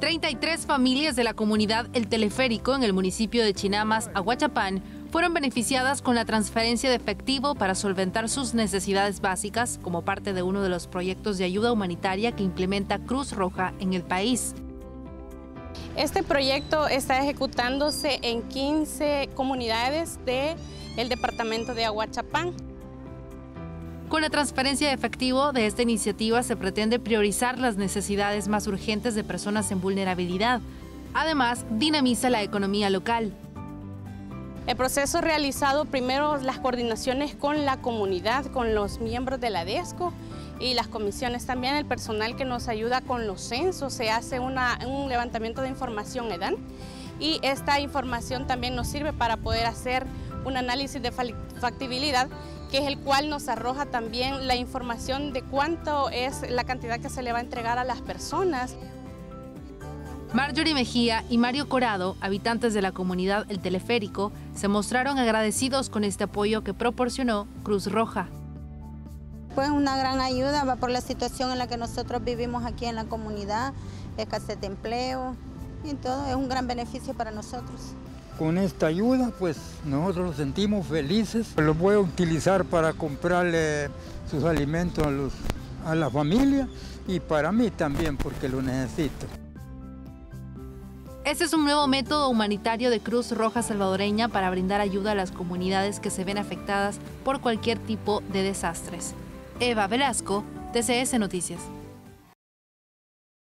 33 familias de la comunidad El Teleférico en el municipio de Chinamas, Aguachapán, fueron beneficiadas con la transferencia de efectivo para solventar sus necesidades básicas como parte de uno de los proyectos de ayuda humanitaria que implementa Cruz Roja en el país. Este proyecto está ejecutándose en 15 comunidades del departamento de Aguachapán. Con la transferencia de efectivo de esta iniciativa se pretende priorizar las necesidades más urgentes de personas en vulnerabilidad. Además, dinamiza la economía local. El proceso realizado primero las coordinaciones con la comunidad, con los miembros de la DESCO y las comisiones también, el personal que nos ayuda con los censos, se hace un levantamiento de información EDAN y esta información también nos sirve para poder hacer un análisis de factibilidad que es el cual nos arroja también la información de cuánto es la cantidad que se le va a entregar a las personas. Marjorie Mejía y Mario Corado, habitantes de la comunidad El Teleférico, se mostraron agradecidos con este apoyo que proporcionó Cruz Roja. Fue una gran ayuda va por la situación en la que nosotros vivimos aquí en la comunidad, escasez de empleo y todo, es un gran beneficio para nosotros. Con esta ayuda, pues nosotros nos sentimos felices. Lo voy a utilizar para comprarle sus alimentos a, los, a la familia y para mí también porque lo necesito. Este es un nuevo método humanitario de Cruz Roja Salvadoreña para brindar ayuda a las comunidades que se ven afectadas por cualquier tipo de desastres. Eva Velasco, TCS Noticias.